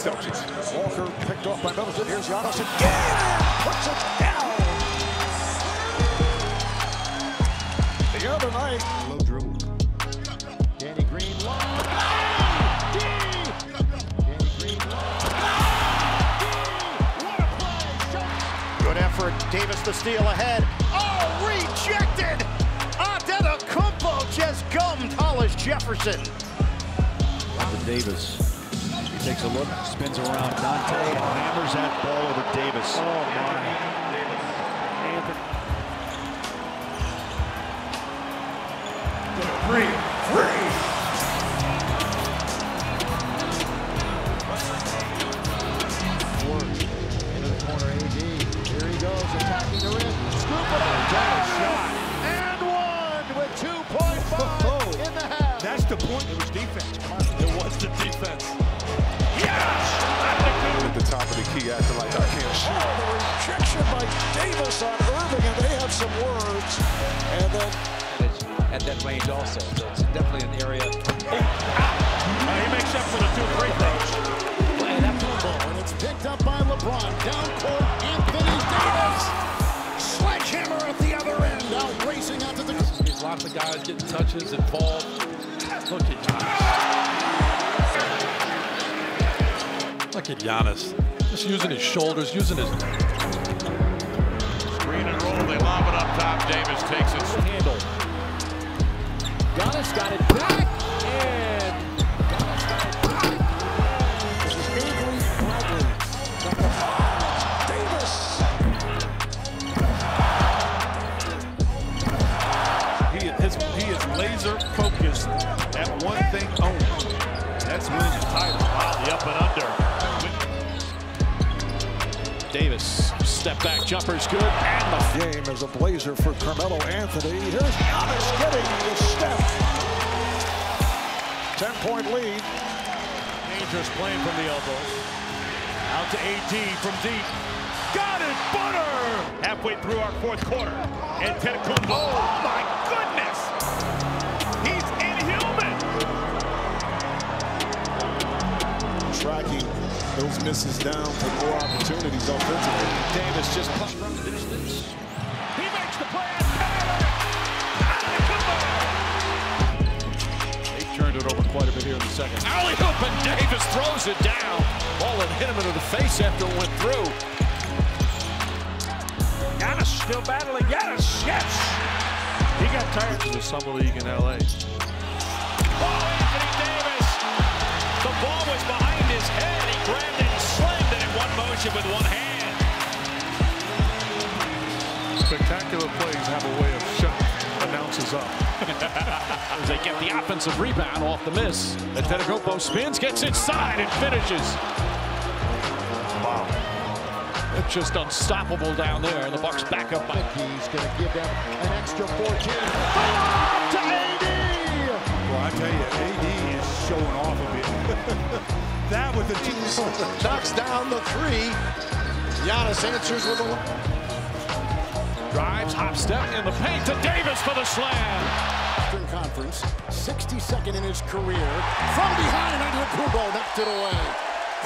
Celtics. Walker picked off by Middleton. Here's Giannis again. Puts it down. The other night. Low dribble. Danny Green long. Danny Green long. What a play. Good effort. Davis the steal ahead. Oh, rejected. Antetokounmpo just gummed Hollis Jefferson. To Davis. He takes a look, spins around Dante, and hammers that ball over Davis. Oh, my. Three. Three. The point. It was defense. It was the defense. Yes! At the top of the key, acting like I can't shoot. Oh, the rejection by Davis on Irving, and they have some words. And then at that range also. So it's definitely an area. uh, he makes up for the two free throws. And that ball, and it's picked up by LeBron. Down court, Anthony Davis. Sledgehammer at the other end. Out racing out to the. There's lots of guys getting touches, involved. Look at Giannis. Look at Giannis. Just using his shoulders, using his Screen and roll, they lob it up top. Davis takes it. handle. Giannis got it back, laser focused at one thing only. That's winning the title. Wow, the up and under. Davis, step back jumper's good. And the Game is a blazer for Carmelo Anthony. Here's Giannis getting the step. 10-point lead. Dangerous playing from the elbow. Out to AD from deep. Got it, Butter! Halfway through our fourth quarter. Antetokounmpo. Oh, those misses down for more opportunities offensively. Davis just pushed From the distance. He makes the play. They turned it over quite a bit here in the second. Alley oop and Davis throws it down. Ball and hit him into the face after it went through. Giannis still battling. Giannis, yes! He got tired. The summer league in LA. Oh, Anthony Davis! The ball was behind his head. He grabbed it and slammed it in one motion with one hand. Spectacular plays have a way of shutting announcers up. as they get the offensive rebound off the miss. Antetokounmpo spins, gets inside, and finishes. Wow. It's just unstoppable down there, and the Bucks back up by. He's going to give them an extra 14. Up to AD. Well, I tell you, AD is showing off a bit. that was the team. Knocks down the three. Giannis answers with a one. Drives, hop step in the paint to Davis for the slam. Eastern Conference, 62nd in his career. From behind, Antetokounmpo knocked it away.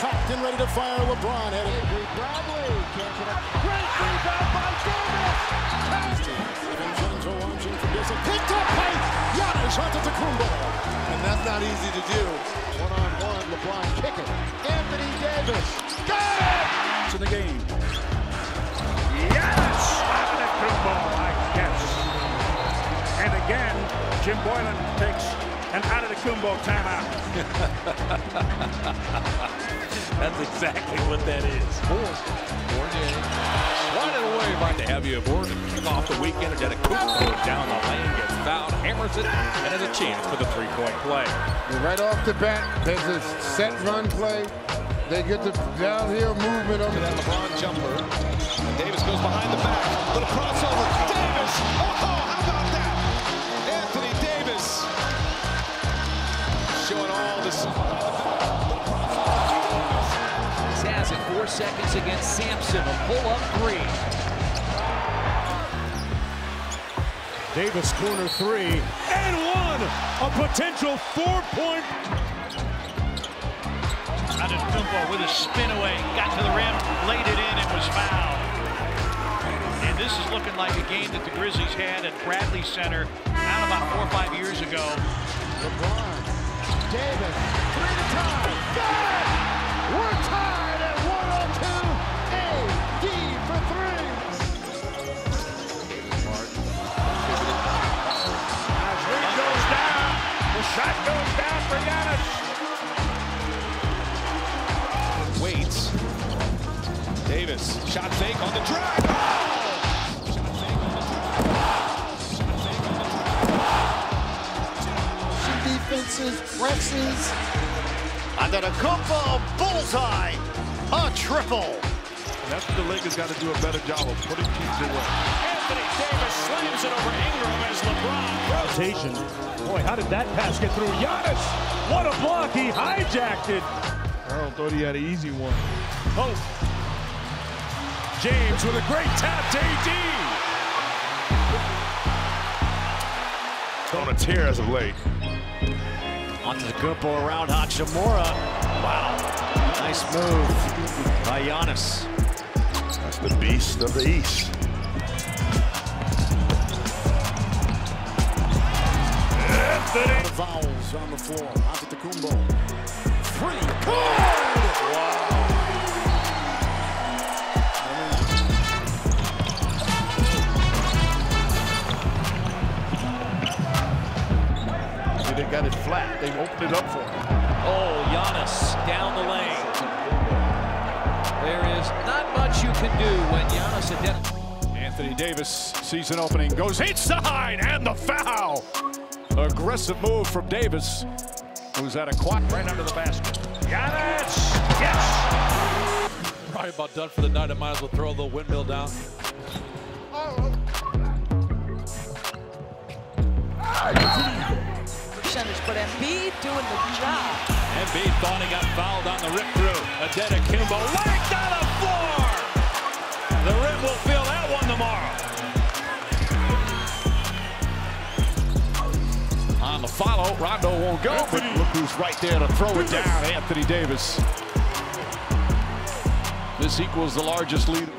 Cocked and ready to fire LeBron. Had it. Bradley can't get up. Great rebound by Davis. Vincenzo launching from. Picked up by Giannis Antetokounmpo. And that's not easy to do. One-on-one, LeBron kicking. Anthony Davis. Got it! To the game. Yes! Antetokounmpo, I guess. And again, Jim Boylan takes an Antetokounmpo timeout. That's exactly what that is. Fournier. Sliding away by the heavy aboard. Kick off the weekend. Antetokounmpo down the lane, gets fouled, it, and has a chance for the three-point play. Right off the bat, there's a set run play. They get the downhill movement of That LeBron jumper. Davis goes behind the back. Little crossover. Davis! Oh, how about that? Anthony Davis. Showing all this. Has it four seconds against Sampson. A pull-up three. Davis corner three and one. A potential four-point. Antetokounmpo with a spin away, got to the rim, laid it in, and was fouled. And this is looking like a game that the Grizzlies had at Bradley Center out about four or five years ago. LeBron, Davis, three to tie. Got it! Drive. defenses, presses. Antetokounmpo, bullseye, a triple. And that's what the Lakers got to do a better job of putting teams away. Anthony Davis slams it over Ingram as LeBron throws. Rotation. Boy, how did that pass get through? Giannis! What a block! He hijacked it. Earl thought he had an easy one. Hope. James with a great tap to AD. On a tear as of late. Antetokounmpo around Hachimura. Wow. Nice move by Giannis. That's the beast of the East. The fouls on the floor. Antetokounmpo. Three. Good! Wow. Got it flat. They opened it up for him. Oh, Giannis down the lane. There is not much you can do when Giannis identifies. Anthony Davis season opening, goes inside, and the foul. Aggressive move from Davis, who's at a quad right under the basket. Giannis! Yes! Probably about done for the night. I might as well throw a little windmill down. Oh. Ah! Percentage, but Embiid doing the job. Embiid thought he got fouled on the rip through. Antetokounmpo right down the floor. The rim will feel that one tomorrow. On the follow, Rondo won't go, but look who's right there to throw it down, Anthony Davis. This equals the largest lead.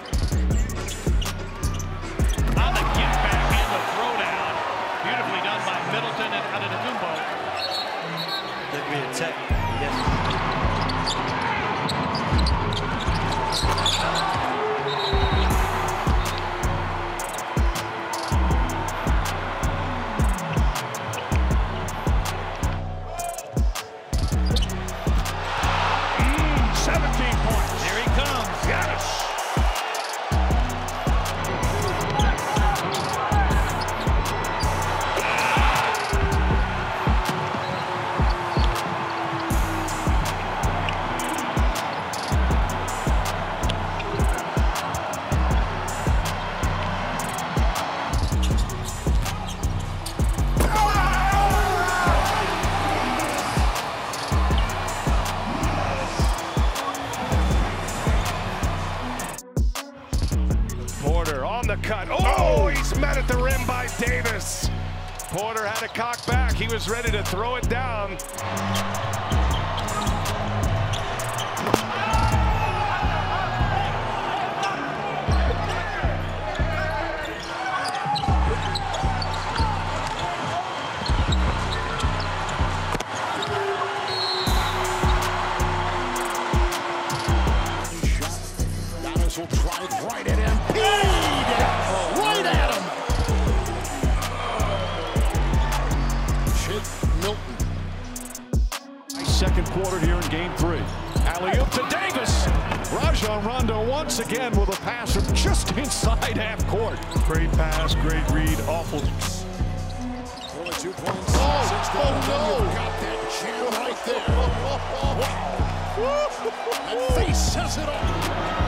The rim by Davis. Porter had a cock back. He was ready to throw it down. Once again with a pass from just inside half court. Great pass, great read, awful. Only two points. Oh, since the oh, oh. no. got that jam right there. Wow. that face says it all.